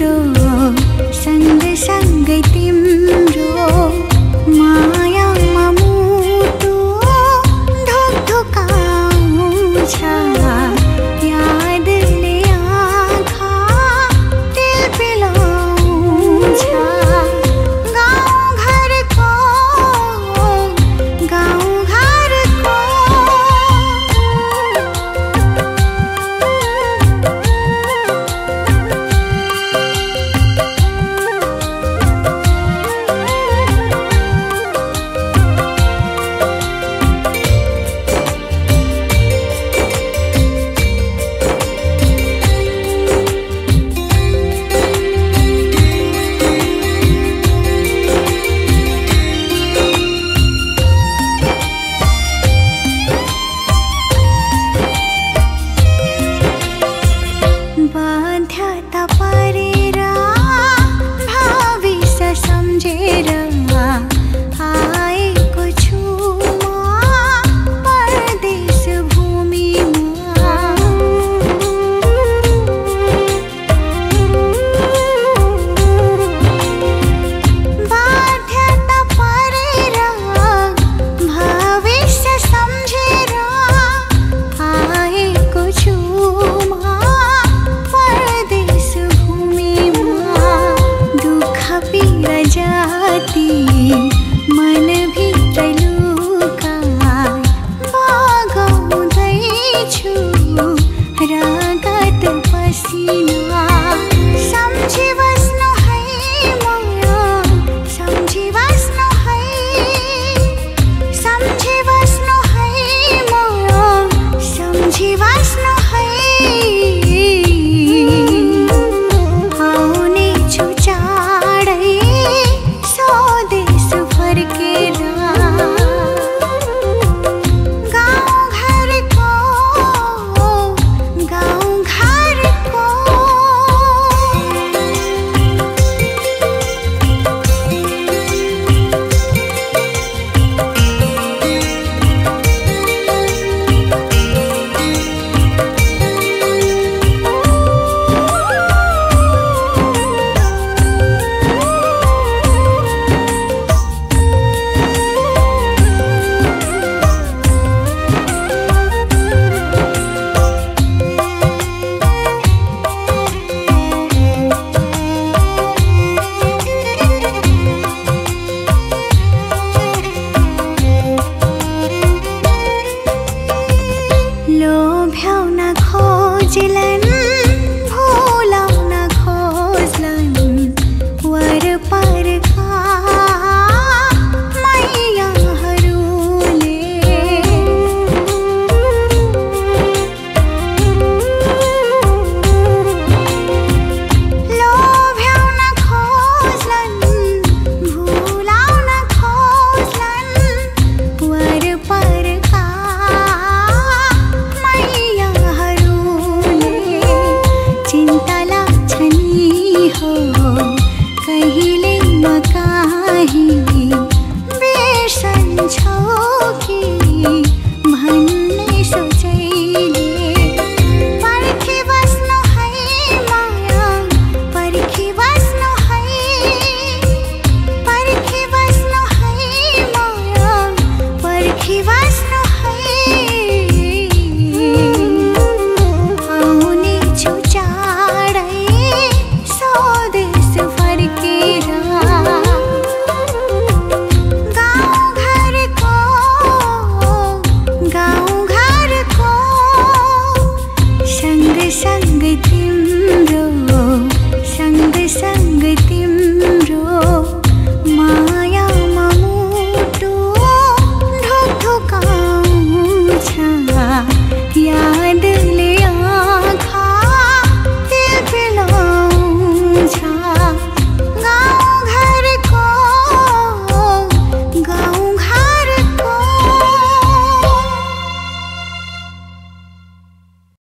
तिम्रो सङ्ग सङ्गै तिम्रो मायामा मुटु धोकाउँछ chợt tập लोभ्याउन खोजिलन।